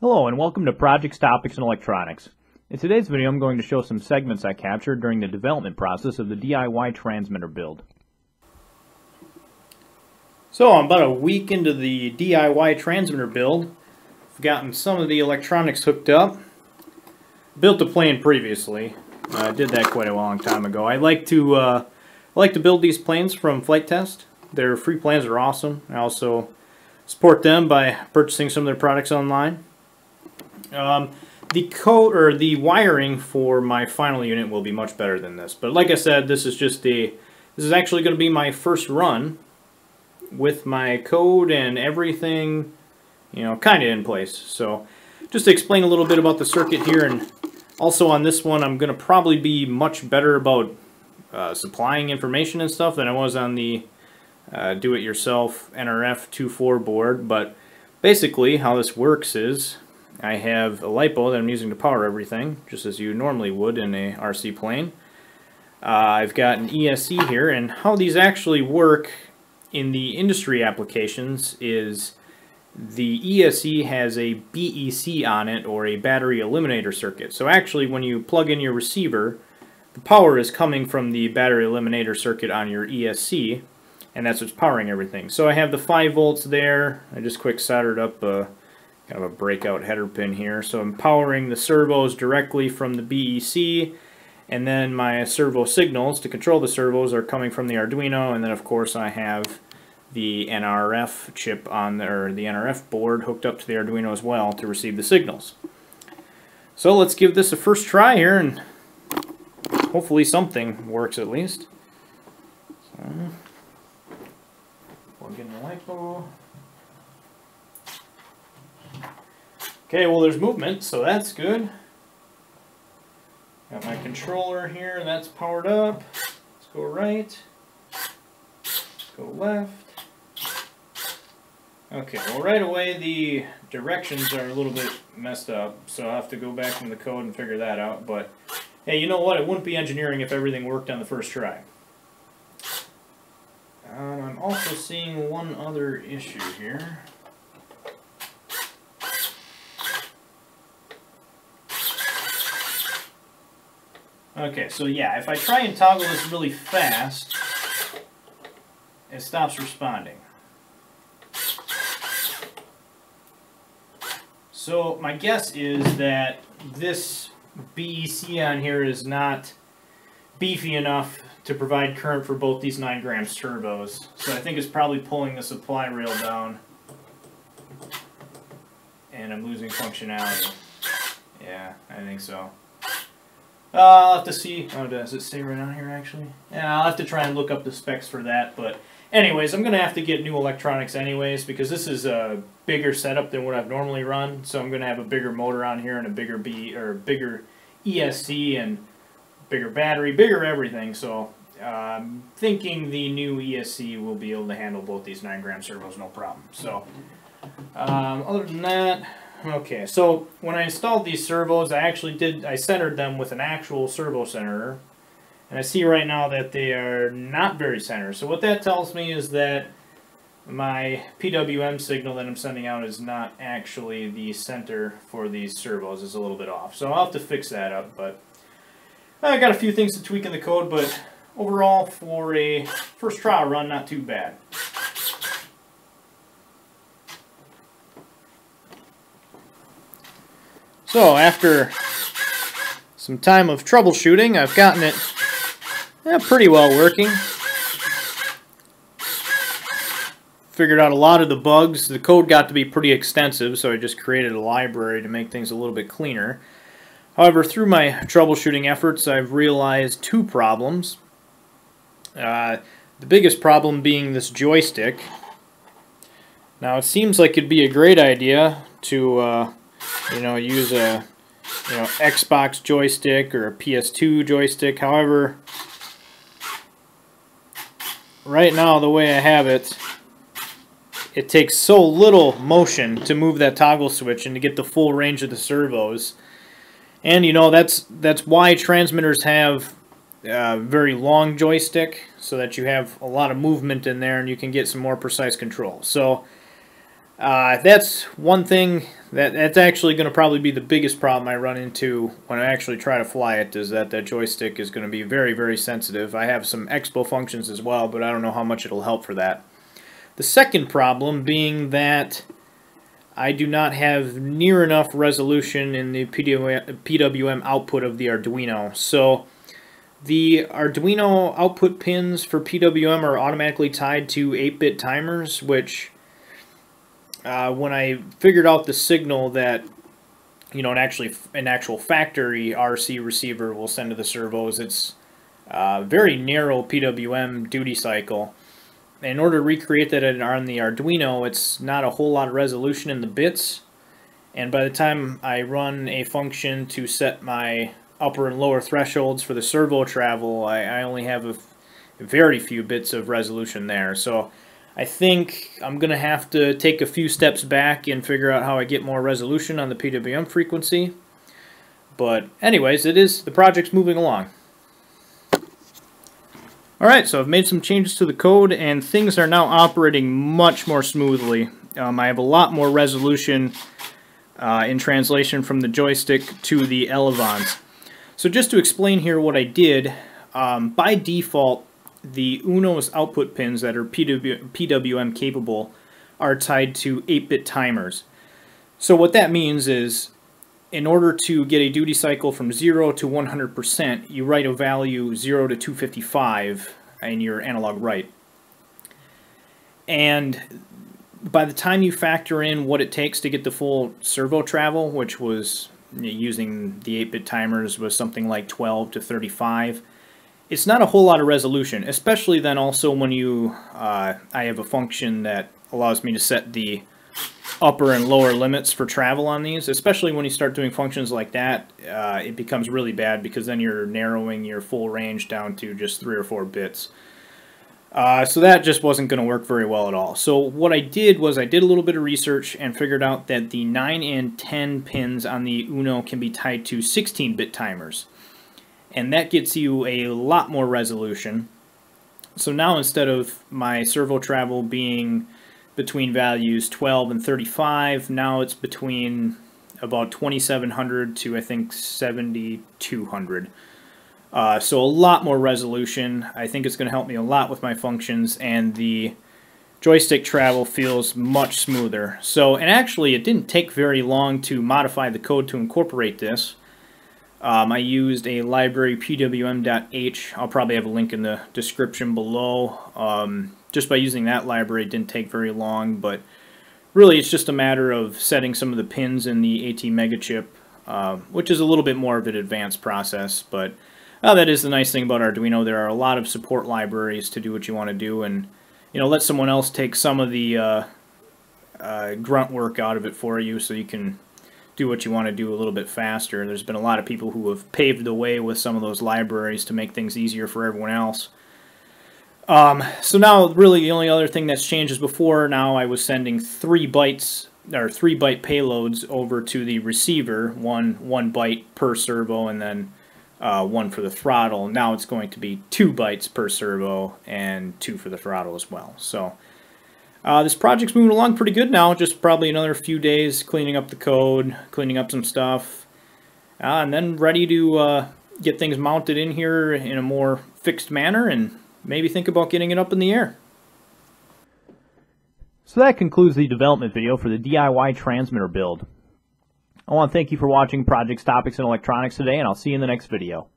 Hello and welcome to Projects, Topics, and Electronics. In today's video I'm going to show some segments I captured during the development process of the DIY transmitter build. So I'm about a week into the DIY transmitter build. I've gotten some of the electronics hooked up. Built a plane previously. I did that quite a long time ago. I like to uh, I like to build these planes from Flite Test. Their free plans are awesome. I also support them by purchasing some of their products online. Um, the code or the wiring for my final unit will be much better than this. But like I said, this is just the this is actually going to be my first run with my code and everything, you know, kind of in place. So just to explain a little bit about the circuit here and also on this one, I'm going to probably be much better about uh, supplying information and stuff than I was on the uh, do-it-yourself NRF 2.4 board. But basically how this works is I have a LiPo that I'm using to power everything, just as you normally would in a RC plane. Uh, I've got an ESC here, and how these actually work in the industry applications is the ESC has a BEC on it, or a battery eliminator circuit. So actually, when you plug in your receiver, the power is coming from the battery eliminator circuit on your ESC, and that's what's powering everything. So I have the 5 volts there. I just quick soldered up a kind of a breakout header pin here. So I'm powering the servos directly from the BEC and then my servo signals to control the servos are coming from the Arduino and then of course I have the NRF chip on the, the NRF board hooked up to the Arduino as well to receive the signals. So let's give this a first try here and hopefully something works at least. So, plug in the light LiPo. Okay, well there's movement, so that's good. Got my controller here, that's powered up. Let's go right. Let's go left. Okay, well right away the directions are a little bit messed up, so I'll have to go back in the code and figure that out, but hey, you know what, it wouldn't be engineering if everything worked on the first try. Um, I'm also seeing one other issue here. Okay, so yeah, if I try and toggle this really fast, it stops responding. So my guess is that this BEC on here is not beefy enough to provide current for both these 9 grams servos. So I think it's probably pulling the supply rail down. And I'm losing functionality. Yeah, I think so. Uh, I'll have to see. Oh, does it say right on here, actually? Yeah, I'll have to try and look up the specs for that. But anyways, I'm going to have to get new electronics anyways because this is a bigger setup than what I've normally run. So I'm going to have a bigger motor on here and a bigger B or bigger ESC and bigger battery, bigger everything. So I'm um, thinking the new ESC will be able to handle both these 9 gram servos no problem. So um, other than that, Okay, so when I installed these servos, I actually did, I centered them with an actual servo centerer. And I see right now that they are not very centered. So what that tells me is that my PWM signal that I'm sending out is not actually the center for these servos. It's a little bit off. So I'll have to fix that up. But I got a few things to tweak in the code, but overall for a first trial run, not too bad. So after some time of troubleshooting, I've gotten it yeah, pretty well working. Figured out a lot of the bugs. The code got to be pretty extensive, so I just created a library to make things a little bit cleaner. However, through my troubleshooting efforts, I've realized two problems. Uh, the biggest problem being this joystick. Now, it seems like it'd be a great idea to uh, you know, use a you know Xbox joystick or a PS2 joystick. However, right now the way I have it, it takes so little motion to move that toggle switch and to get the full range of the servos. And you know that's that's why transmitters have a very long joystick so that you have a lot of movement in there and you can get some more precise control. So uh, that's one thing that that's actually going to probably be the biggest problem I run into when I actually try to fly it is that that joystick is going to be very very sensitive. I have some expo functions as well, but I don't know how much it'll help for that. The second problem being that I do not have near enough resolution in the PWM output of the Arduino. So the Arduino output pins for PWM are automatically tied to 8-bit timers, which uh, when I figured out the signal that you know an actually an actual factory RC receiver will send to the servos, it's a uh, very narrow PWM duty cycle. In order to recreate that on the Arduino, it's not a whole lot of resolution in the bits. And by the time I run a function to set my upper and lower thresholds for the servo travel, I, I only have a very few bits of resolution there. So I think I'm going to have to take a few steps back and figure out how I get more resolution on the PWM frequency. But anyways, it is the project's moving along. Alright, so I've made some changes to the code and things are now operating much more smoothly. Um, I have a lot more resolution uh, in translation from the joystick to the Elevons. So just to explain here what I did, um, by default the UNO's output pins that are PW, PWM capable are tied to 8-bit timers. So what that means is in order to get a duty cycle from 0 to 100%, you write a value 0 to 255 in your analog write. And by the time you factor in what it takes to get the full servo travel, which was using the 8-bit timers was something like 12 to 35, it's not a whole lot of resolution, especially then also when you, uh, I have a function that allows me to set the upper and lower limits for travel on these, especially when you start doing functions like that, uh, it becomes really bad because then you're narrowing your full range down to just three or four bits. Uh, so that just wasn't going to work very well at all. So what I did was I did a little bit of research and figured out that the 9 and 10 pins on the UNO can be tied to 16-bit timers and that gets you a lot more resolution. So now instead of my servo travel being between values 12 and 35, now it's between about 2700 to I think 7200. Uh, so a lot more resolution. I think it's going to help me a lot with my functions and the joystick travel feels much smoother. So, and actually it didn't take very long to modify the code to incorporate this. Um, I used a library pwm.h. I'll probably have a link in the description below. Um, just by using that library, it didn't take very long, but really it's just a matter of setting some of the pins in the ATmega chip, uh, which is a little bit more of an advanced process, but uh, that is the nice thing about Arduino. There are a lot of support libraries to do what you want to do, and you know let someone else take some of the uh, uh grunt work out of it for you so you can do what you want to do a little bit faster. There's been a lot of people who have paved the way with some of those libraries to make things easier for everyone else. Um, so now, really, the only other thing that's changed is before now I was sending three bytes or three byte payloads over to the receiver, one one byte per servo, and then uh, one for the throttle. Now it's going to be two bytes per servo and two for the throttle as well. So uh, this project's moving along pretty good now, just probably another few days cleaning up the code, cleaning up some stuff, uh, and then ready to uh, get things mounted in here in a more fixed manner and maybe think about getting it up in the air. So that concludes the development video for the DIY transmitter build. I want to thank you for watching Projects, Topics, and Electronics today, and I'll see you in the next video.